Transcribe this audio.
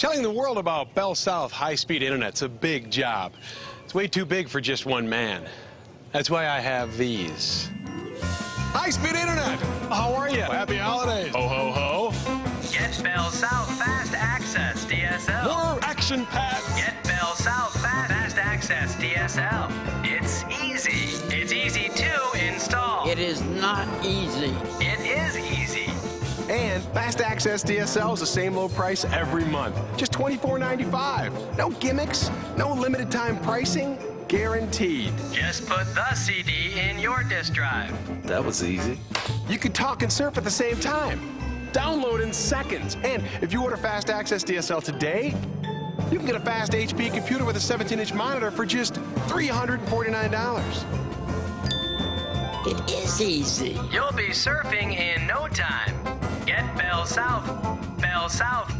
Telling the world about Bell South high-speed internet's a big job. It's way too big for just one man. That's why I have these. High-speed internet! How are you? Happy holidays! Ho, ho, ho! Get Bell South Fast Access DSL. More action-packed! Get Bell South Fast, Fast Access DSL. It's easy. It's easy to install. It is not easy. It is easy. And Fast Access DSL is the same low price every month. Just $24.95. No gimmicks, no limited time pricing, guaranteed. Just put the CD in your disk drive. That was easy. You could talk and surf at the same time. Download in seconds. And if you order Fast Access DSL today, you can get a fast HP computer with a 17-inch monitor for just $349. It is easy. You'll be surfing in no time. South. Bell South